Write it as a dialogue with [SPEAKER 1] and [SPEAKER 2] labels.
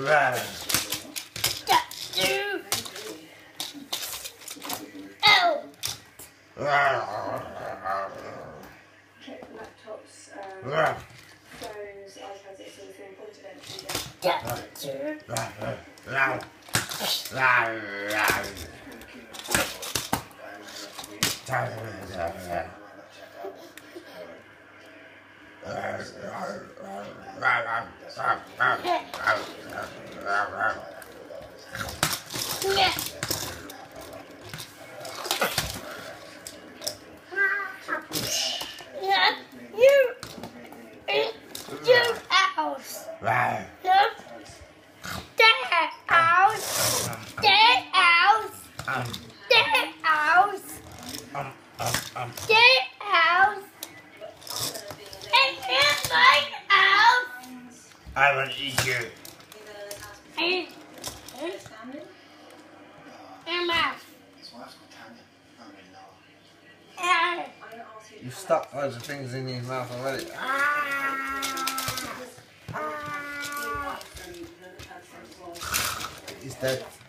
[SPEAKER 1] That's. Oh.
[SPEAKER 2] Check laptops, um, phones, iPads, through point of entry.
[SPEAKER 1] That's you. Yeah. Yeah. You. You That house. That house. That house. That house. And here's my house.
[SPEAKER 3] I will eat you. You've stuck loads of things in your mouth already. He's dead.